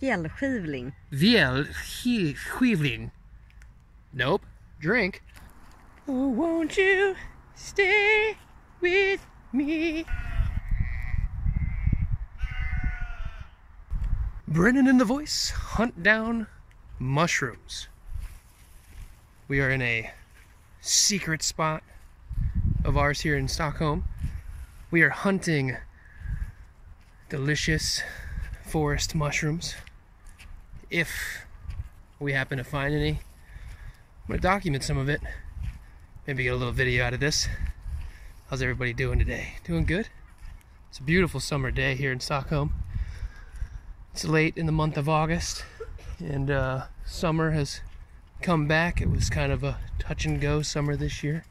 Fjällskivling. Fjällskivling. Nope. Drink. Oh, won't you stay with me? Brennan and the voice hunt down mushrooms. We are in a secret spot of ours here in Stockholm. We are hunting delicious forest mushrooms. If we happen to find any, I'm gonna document some of it. Maybe get a little video out of this. How's everybody doing today? Doing good? It's a beautiful summer day here in Stockholm. It's late in the month of August and uh, summer has come back. It was kind of a touch and go summer this year.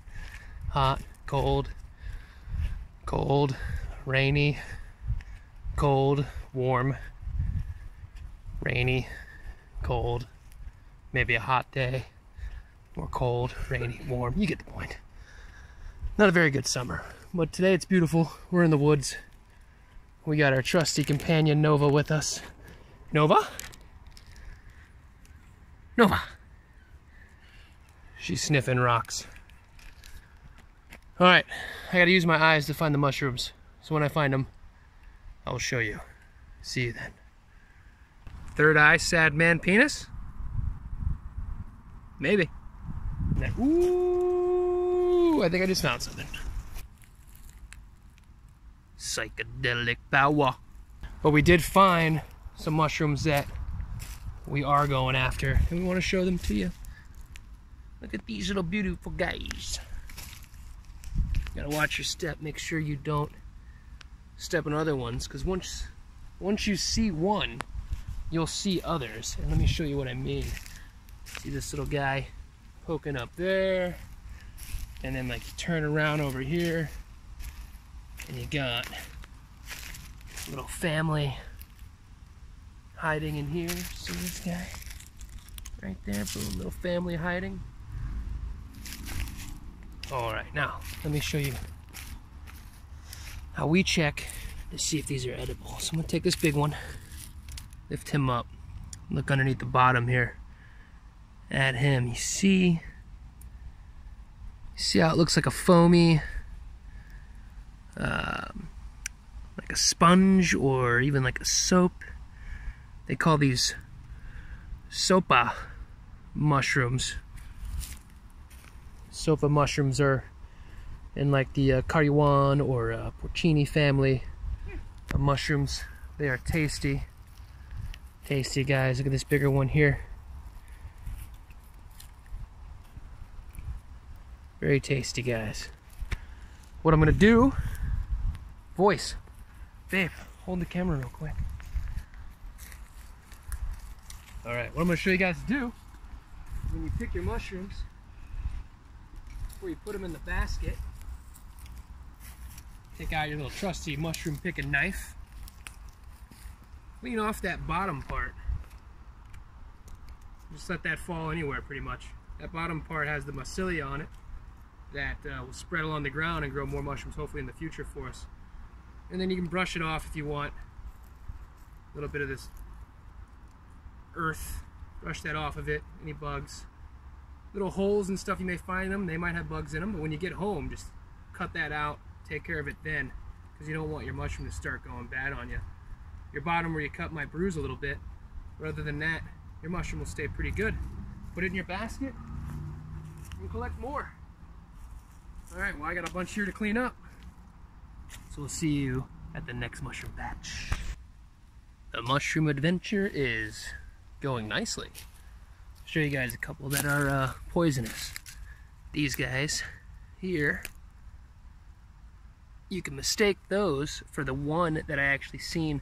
Hot, cold, cold, rainy, cold, warm, rainy, cold, maybe a hot day, more cold, rainy, warm. You get the point. Not a very good summer, but today it's beautiful. We're in the woods. We got our trusty companion Nova with us. Nova? Nova. She's sniffing rocks. All right, I gotta use my eyes to find the mushrooms. So when I find them, I will show you. See you then. Third eye, sad man penis? Maybe. Ooh, I think I just found something. Psychedelic power. But we did find some mushrooms that we are going after, and we want to show them to you. Look at these little beautiful guys. You gotta watch your step, make sure you don't step on other ones, because once once you see one, you'll see others. And let me show you what I mean. See this little guy poking up there, and then like you turn around over here, and you got little family hiding in here. See this guy? Right there, boom, little family hiding. All right, now let me show you how we check to see if these are edible. So I'm gonna take this big one, lift him up, look underneath the bottom here at him. You see, see how it looks like a foamy, um, like a sponge or even like a soap. They call these sopa mushrooms. Sopa mushrooms are in like the uh, or uh, porcini family of mushrooms. They are tasty. Tasty guys. Look at this bigger one here. Very tasty guys. What I'm gonna do, voice. Babe, hold the camera real quick. All right, what I'm gonna show you guys to do, when you pick your mushrooms, before you put them in the basket, take out your little trusty mushroom picking knife, clean off that bottom part. Just let that fall anywhere pretty much. That bottom part has the mycelia on it that uh, will spread along the ground and grow more mushrooms hopefully in the future for us. And then you can brush it off if you want. A little bit of this earth, brush that off of it, any bugs. Little holes and stuff you may find in them, they might have bugs in them, but when you get home, just cut that out, take care of it then, because you don't want your mushroom to start going bad on you. Your bottom where you cut might bruise a little bit, but other than that, your mushroom will stay pretty good. Put it in your basket and collect more. All right, well I got a bunch here to clean up. So we'll see you at the next mushroom batch. The mushroom adventure is going nicely. I'll Show you guys a couple that are uh, poisonous. These guys here, you can mistake those for the one that I actually seen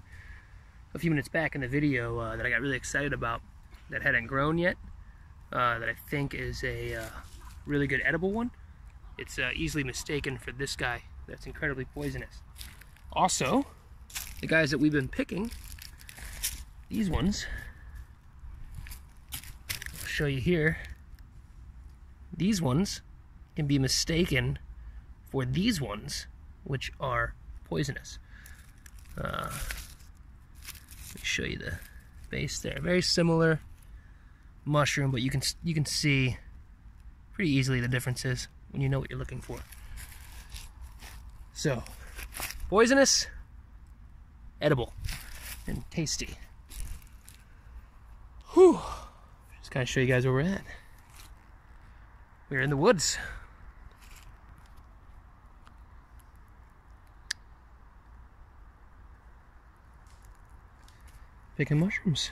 a few minutes back in the video uh, that I got really excited about that hadn't grown yet, uh, that I think is a uh, really good edible one. It's uh, easily mistaken for this guy that's incredibly poisonous. Also, the guys that we've been picking, these ones, I'll show you here. These ones can be mistaken for these ones, which are poisonous. Uh, let me show you the base there. Very similar mushroom, but you can you can see pretty easily the differences when you know what you're looking for. So, poisonous, edible, and tasty. Whew. Just kind of show you guys where we're at. We're in the woods. Picking mushrooms.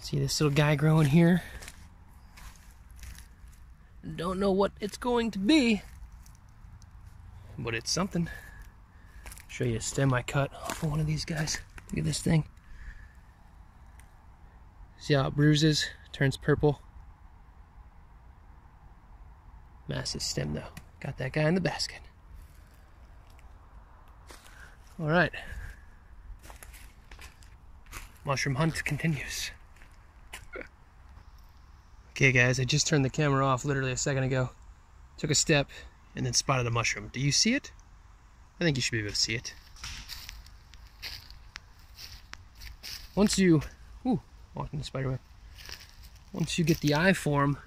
See this little guy growing here? Don't know what it's going to be, but it's something. Show you a stem I cut off of one of these guys. Look at this thing. See how it bruises, turns purple. Massive stem though. Got that guy in the basket. All right. Mushroom hunt continues. Okay guys, I just turned the camera off literally a second ago. Took a step and then spotted a mushroom. Do you see it? I think you should be able to see it. Once you, ooh, walking the spider web. Once you get the eye form,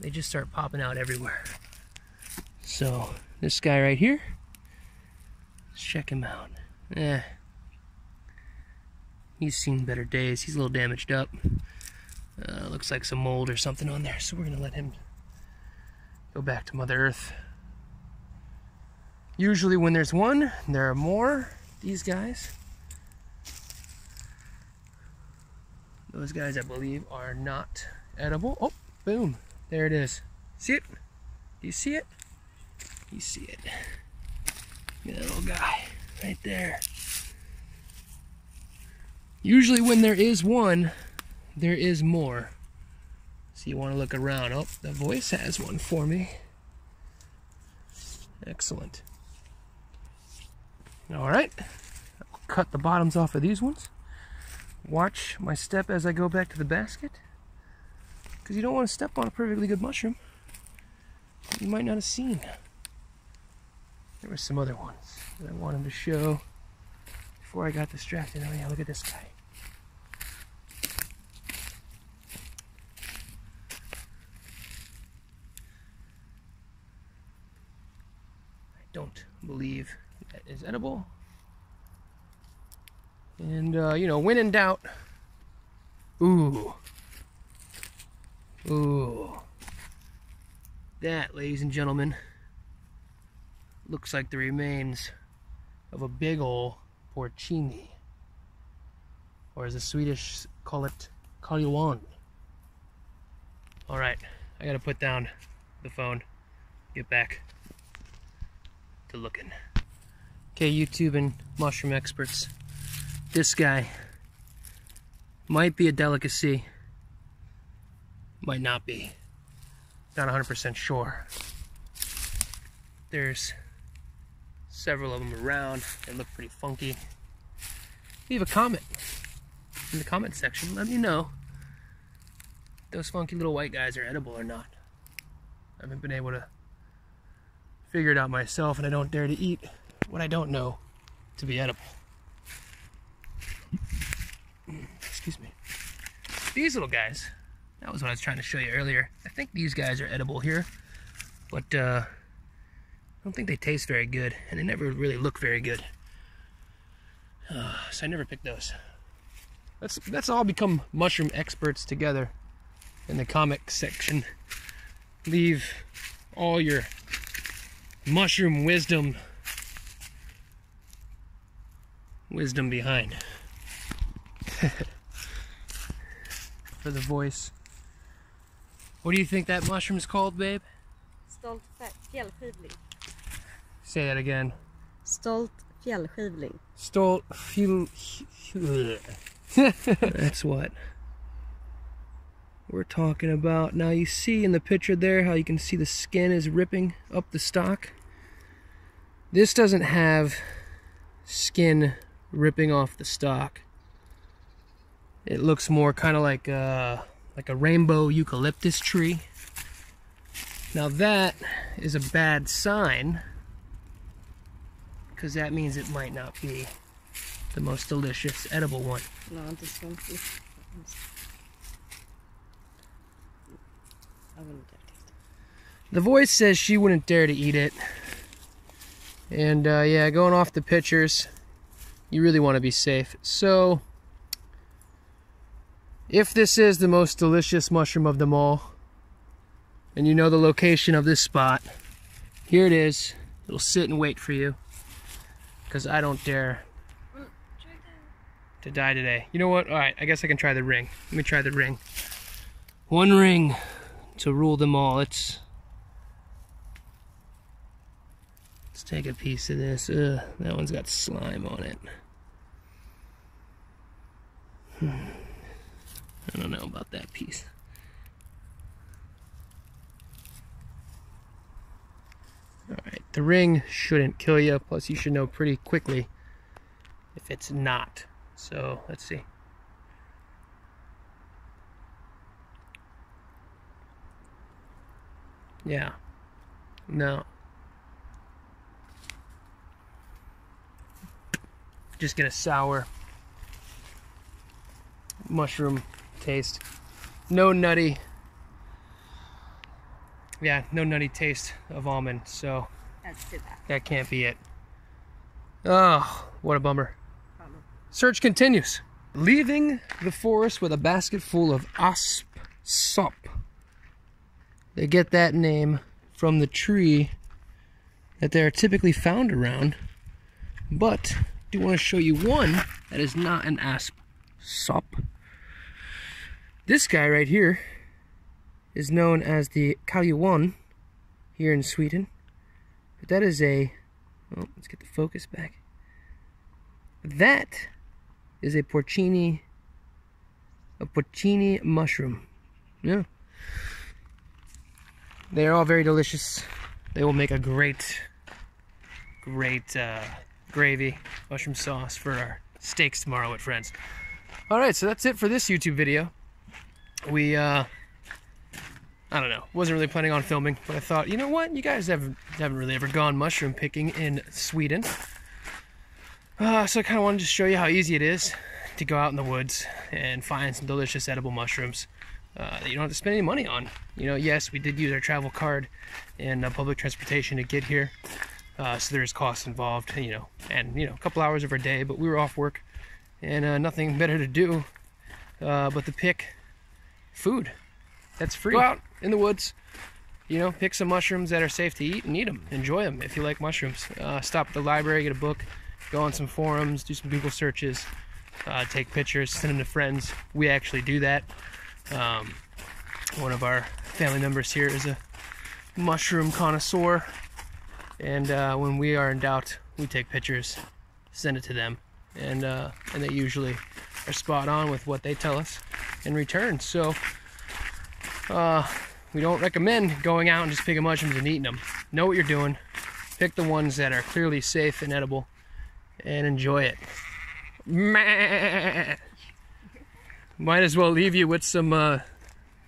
they just start popping out everywhere. So this guy right here, let's check him out. Eh, he's seen better days. He's a little damaged up. Uh, looks like some mold or something on there, so we're gonna let him go back to Mother Earth. Usually when there's one, there are more. These guys. Those guys, I believe, are not edible. Oh, boom. There it is. See it? Do you see it? You see it. That little guy right there. Usually when there is one, there is more. So you want to look around. Oh, the voice has one for me. Excellent. All right, I'll cut the bottoms off of these ones. Watch my step as I go back to the basket. Because you don't want to step on a perfectly good mushroom. You might not have seen. There were some other ones that I wanted to show before I got distracted. Oh yeah, look at this guy. I don't believe that is edible. And, uh, you know, when in doubt, ooh, ooh, that, ladies and gentlemen, looks like the remains of a big ol' porcini, or as the Swedish call it, karljohan. All right, I gotta put down the phone, get back to looking. Okay, YouTube and mushroom experts. This guy might be a delicacy, might not be. Not 100% sure. There's several of them around. They look pretty funky. Leave a comment in the comment section. Let me know those funky little white guys are edible or not. I haven't been able to figure it out myself and I don't dare to eat what I don't know to be edible. Excuse me. These little guys, that was what I was trying to show you earlier. I think these guys are edible here, but uh, I don't think they taste very good and they never really look very good. Uh, so I never picked those. Let's, let's all become mushroom experts together in the comic section. Leave all your mushroom wisdom wisdom behind for the voice what do you think that mushroom's called babe stolt say that again stolt fjällskivling stolt fjäll that's what we're talking about. Now you see in the picture there how you can see the skin is ripping up the stock. This doesn't have skin ripping off the stock. It looks more kind of like a, like a rainbow eucalyptus tree. Now that is a bad sign because that means it might not be the most delicious edible one. No, this one. This one's- I wouldn't dare taste it. The voice says she wouldn't dare to eat it. And uh, yeah, going off the pictures, you really want to be safe. So, if this is the most delicious mushroom of them all, and you know the location of this spot, here it is. It'll sit and wait for you. Because I don't dare to die today. You know what? Alright, I guess I can try the ring. Let me try the ring. One ring to rule them all. Let's let's take a piece of this. Ugh, that one's got slime on it. Hmm. I don't know about that piece. Alright, the ring shouldn't kill you, plus you should know pretty quickly if it's not. So, let's see. Yeah. No. Just get a sour mushroom taste. No nutty. Yeah, no nutty taste of almond, so That's too bad. that can't be it. Oh, what a bummer. Bummer. Search continues. Leaving the forest with a basket full of asp sop. They get that name from the tree that they are typically found around. But I do want to show you one that is not an asp sop. This guy right here is known as the Karl Johan here in Sweden. But that is a oh, let's get the focus back. That is a porcini a porcini mushroom. Yeah. They are all very delicious. They will make a great great uh, gravy, mushroom sauce for our steaks tomorrow with friends. Alright, so that's it for this YouTube video. We uh I don't know. Wasn't really planning on filming, but I thought, you know what? You guys haven't haven't really ever gone mushroom picking in Sweden. Uh, so I kind of wanted to show you how easy it is to go out in the woods and find some delicious edible mushrooms uh, that you don't have to spend any money on. You know, yes, we did use our travel card and uh, public transportation to get here, uh, so there's costs involved. You know, and you know, a couple hours of our day, but we were off work and uh, nothing better to do uh, but to pick food that's free. Go out in the woods, you know, pick some mushrooms that are safe to eat and eat them. Enjoy them if you like mushrooms. Uh, stop at the library, get a book, go on some forums, do some Google searches, uh, take pictures, send them to friends. We actually do that. Um, one of our family members here is a mushroom connoisseur, and uh, when we are in doubt, we take pictures, send it to them, and uh, and they usually are spot on with what they tell us in return. So uh, we don't recommend going out and just picking mushrooms and eating them. Know what you're doing. Pick the ones that are clearly safe and edible, and enjoy it. Might as well leave you with some uh,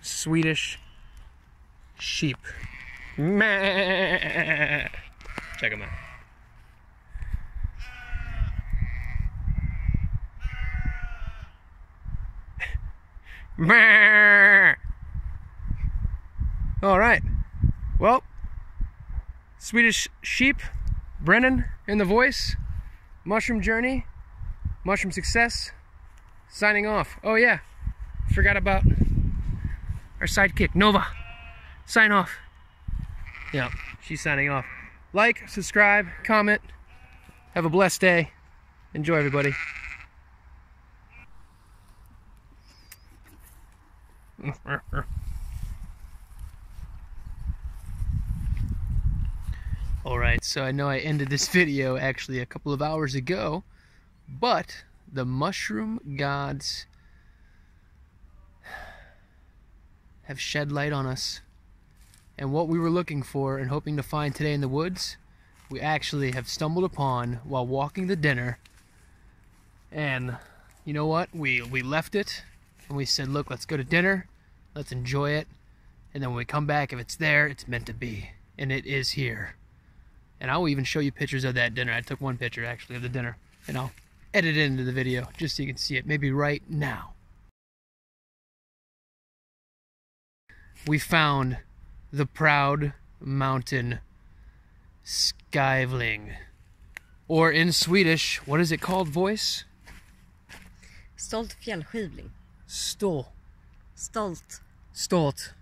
Swedish sheep. Check them out. All right. Well, Swedish sheep, Brennan in the voice, mushroom journey, mushroom success, signing off. Oh yeah, forgot about our sidekick Nova. Sign off. Yeah, she's signing off. Like, subscribe, comment. Have a blessed day. Enjoy, everybody. Alright, so I know I ended this video actually a couple of hours ago, but the mushroom gods have shed light on us. And what we were looking for and hoping to find today in the woods, we actually have stumbled upon while walking to dinner. And you know what? We we left it and we said, look, let's go to dinner, let's enjoy it, and then when we come back, if it's there, it's meant to be. And it is here And I will even show you pictures of that dinner. I took one picture actually of the dinner, and I'll edit it into the video just so you can see it, maybe right now. We found the proud mountain Skyvling. Or in Swedish, what is it called, voice? Stolt fjällskivling. Stol. Stolt Stolt.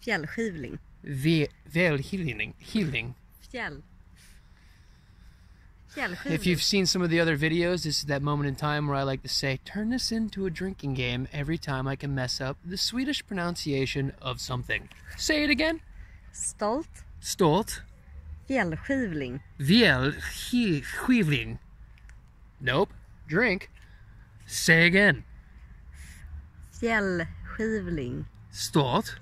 fjällskivling. Ve-. Healing. Fjäll. If you've seen some of the other videos, this is that moment in time where I like to say, turn this into a drinking game every time I can mess up the Swedish pronunciation of something. Say it again. Stolt Stolt. fjällskivling. Välskivling. Nope. Drink. Say again. Fjällskivling. Stolt.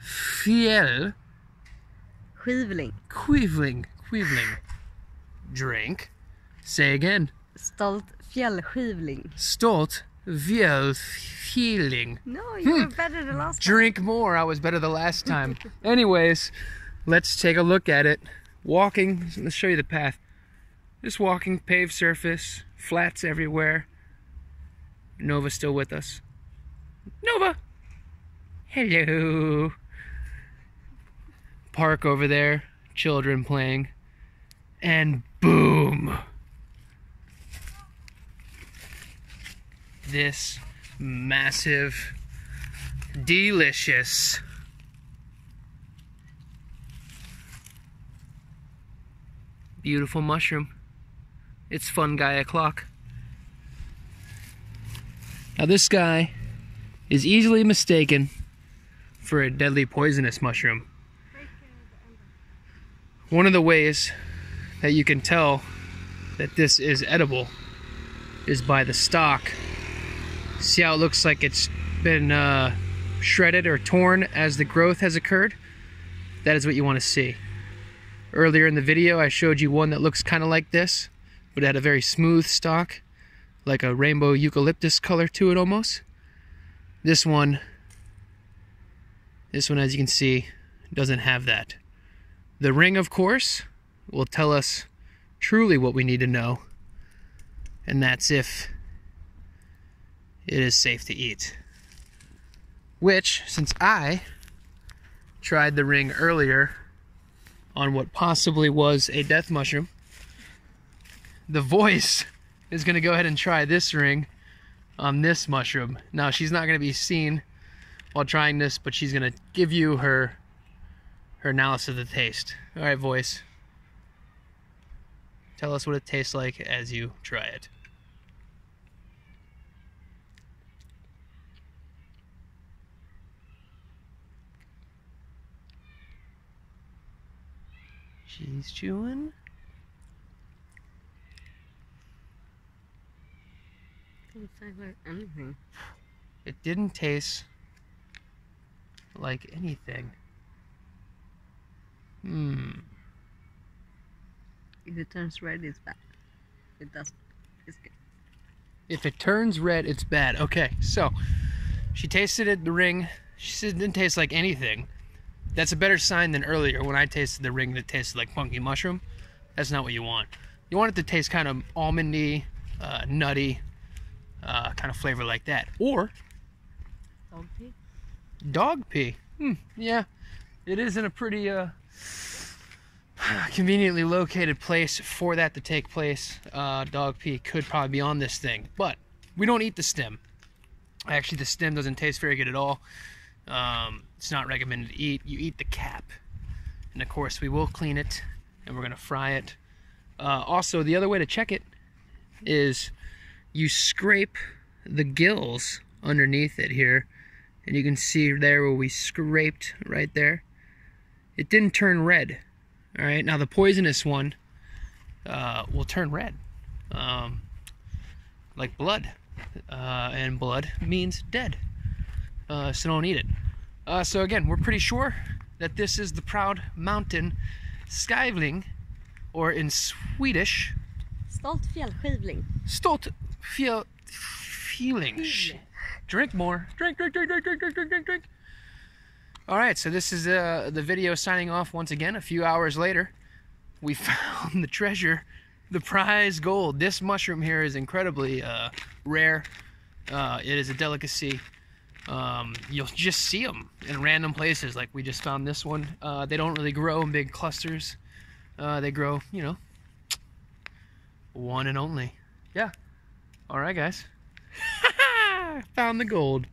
Fjäll. Skivling. Quivling. Quivling. Drink. Say again. Stolt fjällskivling. Stolt. Välskivling. No, you hmm. were better the last time. Drink more. I was better the last time. Anyways, let's take a look at it. Walking. Let's show you the path. Just walking, paved surface, flats everywhere. Nova's still with us. Nova! Hello! Park over there, children playing. And boom! This massive, delicious beautiful mushroom. It's fun guy o'clock. Now this guy is easily mistaken for a deadly poisonous mushroom. One of the ways that you can tell that this is edible is by the stalk. See how it looks like it's been uh, shredded or torn as the growth has occurred? That is what you want to see. Earlier in the video, I showed you one that looks kind of like this, but it had a very smooth stalk, like a rainbow eucalyptus color to it almost. This one, this one, as you can see, doesn't have that. The ring, of course, will tell us truly what we need to know, and that's if it is safe to eat. Which, since I tried the ring earlier on what possibly was a death mushroom, the voice is going to go ahead and try this ring on this mushroom. Now, she's not going to be seen while trying this, but she's going to give you her her analysis of the taste. All right, voice. Tell us what it tastes like as you try it. She's chewing. Didn't say like anything. It didn't taste like anything. Hmm. If it turns red, it's bad. It doesn't. It's good. If it turns red, it's bad. Okay, so she tasted it, the ring. She said it didn't taste like anything. That's a better sign than earlier when I tasted the ring that tasted like funky mushroom. That's not what you want. You want it to taste kind of almondy, uh, nutty, uh, kind of flavor like that. Or Dog pee? dog pee. Hmm, yeah, it is in a pretty uh, conveniently located place for that to take place. Uh, dog pee could probably be on this thing, but we don't eat the stem. Actually, the stem doesn't taste very good at all. Um, it's not recommended to eat. You eat the cap, and of course, we will clean it and we're gonna fry it. Uh, also, the other way to check it is you scrape the gills underneath it here and you can see there where we scraped right there. It didn't turn red all right? Now the poisonous one uh, will turn red um, like blood. Uh, and blood means dead. Uh, so don't eat it uh, so again, we're pretty sure that this is the proud mountain Skyvling, or in Swedish, Stolt fjällskivling. Stolt fjäll feeling. Drink more. Drink, drink, drink, drink, drink, drink, drink, drink, All right, so this is uh, the video signing off once again. A few hours later, we found the treasure, the prize gold. This mushroom here is incredibly uh, rare. Uh, it is a delicacy. Um, you'll just see them in random places. Like we just found this one. Uh, they don't really grow in big clusters. Uh, they grow, you know, one and only. Yeah. All right, guys. found the gold.